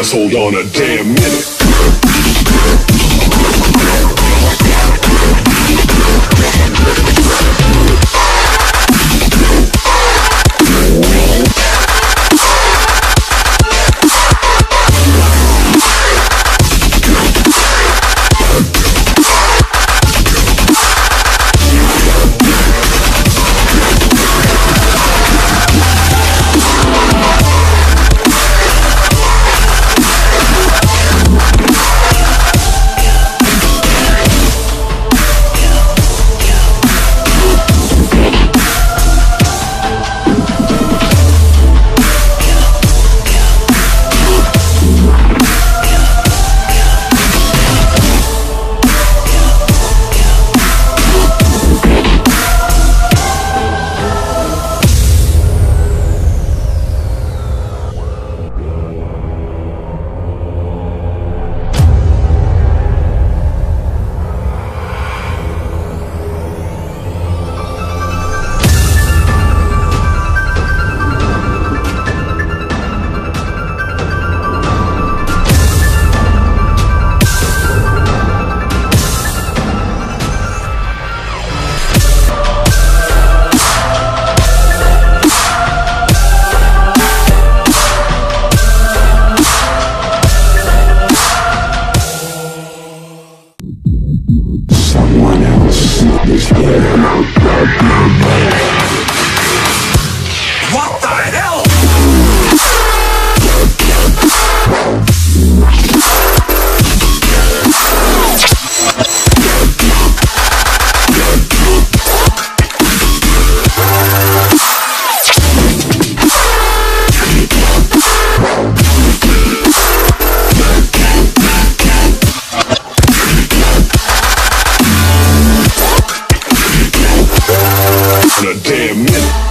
Just hold on a damn minute. in a damn minute.